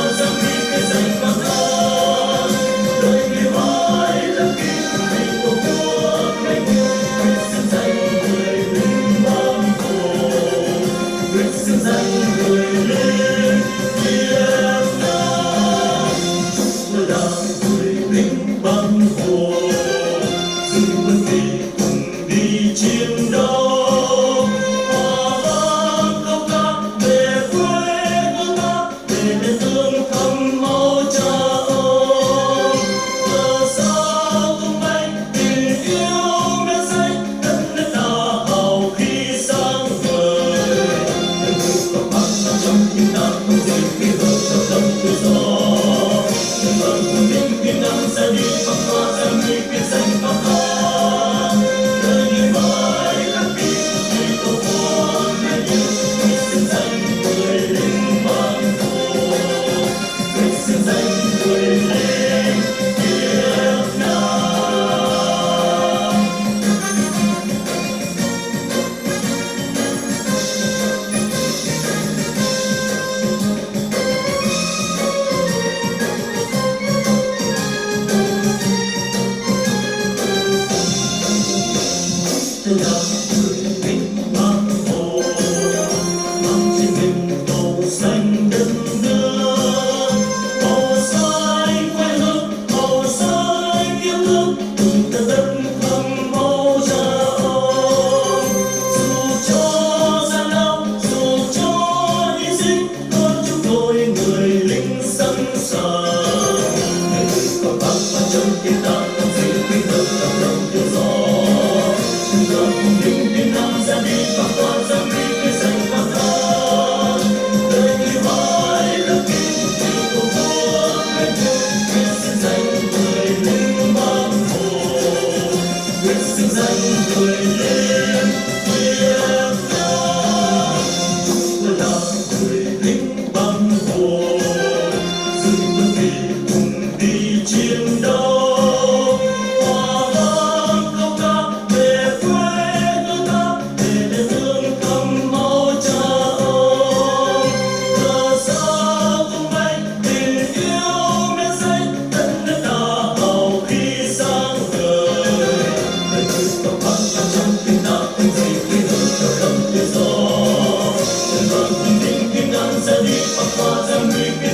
was a băng và tâm tự do